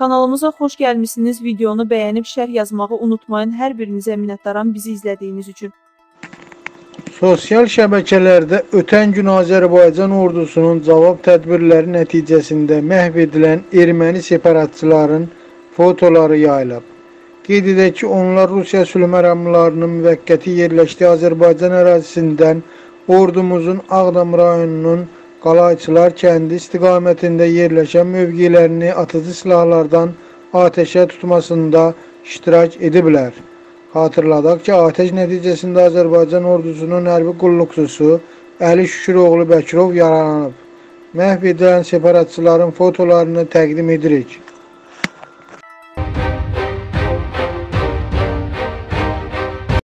Kanalımıza xoş gəlmisiniz. Videonu bəyənib şərh yazmağı unutmayın. Hər birinizə minnətdaram bizi izlədiyiniz üçün. Sosial şəbəkələrdə ötən gün Azərbaycan ordusunun cavab tədbirləri nəticəsində məhv edilən erməni separatçıların fotoları yayılıb. Qeyd edək ki, onlar Rusiya sülh məramlarının müvəqqəti yerləşdiyi Azərbaycan ərazisindən ordumuzun Ağdam rayonunun Qalayçılar kəndi istiqamətində yerləşən mövqelərini atıcı silahlardan atəşə tutmasında iştirak ediblər. Xatırladaq ki, atəş nəticəsində Azərbaycan ordusunun hərbi qulluqçusu Əli Şüküroğlu Bəkirov yaralanıb. Məhv edilən separatçıların fotolarını təqdim edirik.